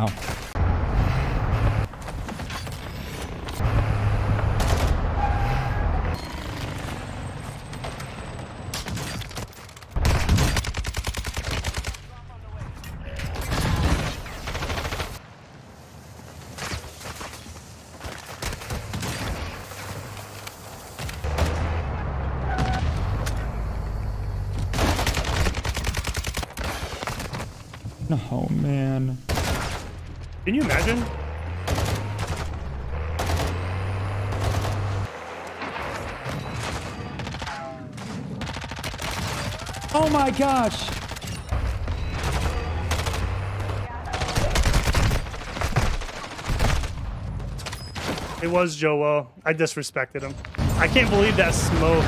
Ow. Oh man. Can you imagine? Oh my gosh. It was Joel. I disrespected him. I can't believe that smoke